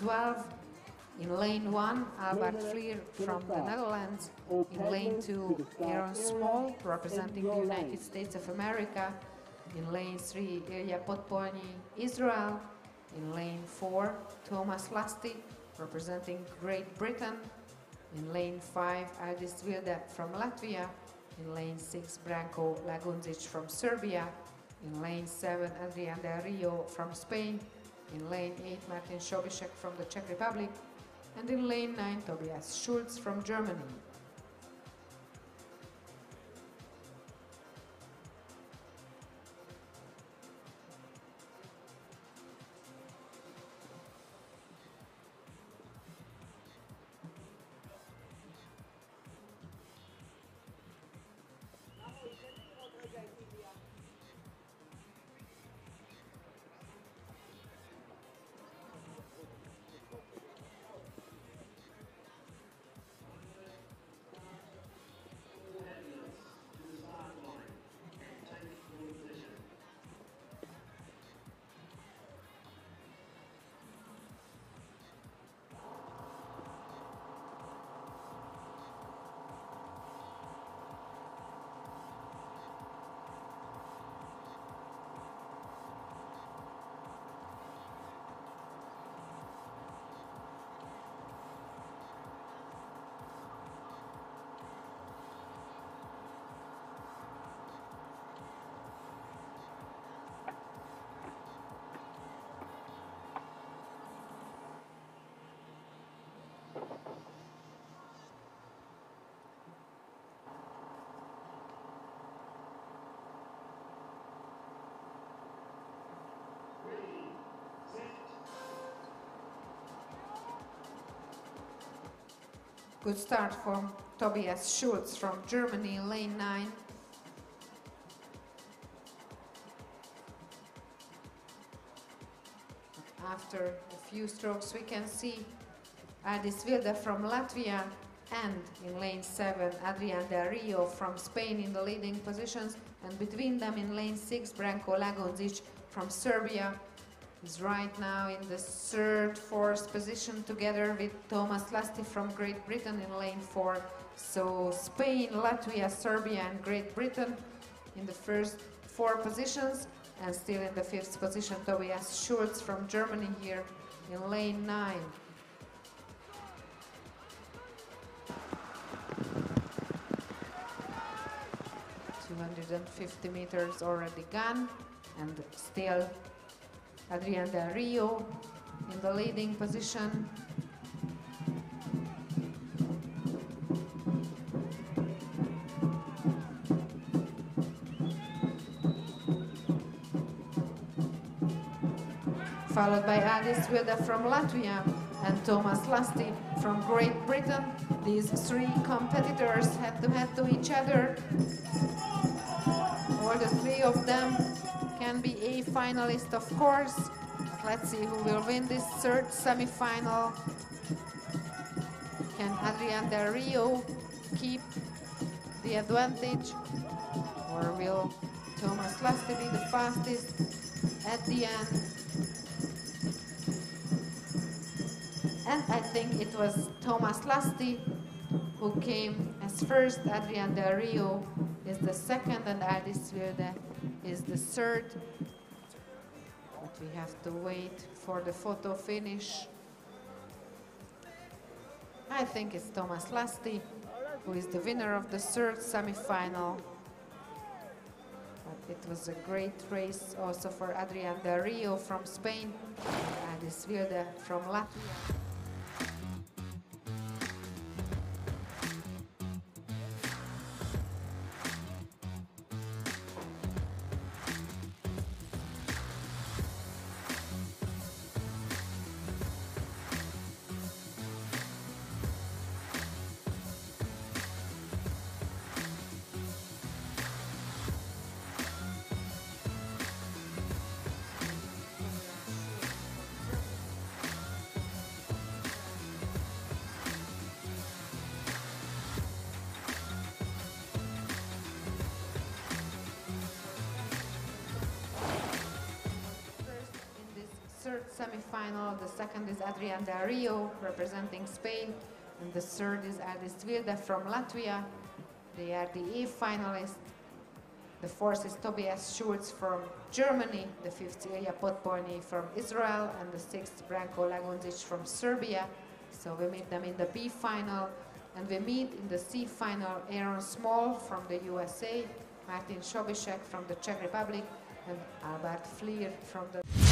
12. In lane 1, Albert Fleer from the Netherlands. In lane 2, Aaron Small, representing the United States of America. In lane 3, Ilya Podpolny, Israel. In lane 4, Thomas Lusty, representing Great Britain. In lane 5, Aldis Wilde from Latvia. In lane 6, Branko Lagundzic from Serbia. In lane 7, Adrian Del Rio from Spain. In lane 8, Martin Sobieski from the Czech Republic. And in lane 9, Tobias Schultz from Germany. Good start from Tobias Schultz from Germany, lane 9. After a few strokes we can see Aldis Wilde from Latvia and in lane 7 Adrian Del Rio from Spain in the leading positions and between them in lane 6 Branko Lagundzic from Serbia is right now in the third, fourth position together with Thomas Lusty from Great Britain in lane four. So Spain, Latvia, Serbia and Great Britain in the first four positions and still in the fifth position Tobias Schultz from Germany here in lane nine. Two hundred and fifty meters already gone and still Adrian Del Rio in the leading position. Followed by Aldis Wilde from Latvia and Thomas Lusty from Great Britain. These three competitors head to head to each other. All the three of them can be a finalist, of course. Let's see who will win this third semi-final. Can Adrian Del Rio keep the advantage? Or will Thomas Lusty be the fastest at the end? And I think it was Thomas Lusty who came as first. Adrian Del Rio is the second and Aldis Wilde is the third. But we have to wait for the photo finish. I think it's Thomas Lusty who is the winner of the third semi-final. But it was a great race also for Adrian Del Rio from Spain and Aldis Wilde from Latvia. The second is Adrian Del Rio representing Spain, and the third is Aldis Vilde from Latvia. They are the E finalists. The fourth is Tobias Schultz from Germany, the fifth Ilya Podpolny from Israel, and the sixth Branko Lagundzic from Serbia. So we meet them in the B final, and we meet in the C final Aaron Small from the USA, Martin Shobishek from the Czech Republic, and Albert Fleer from the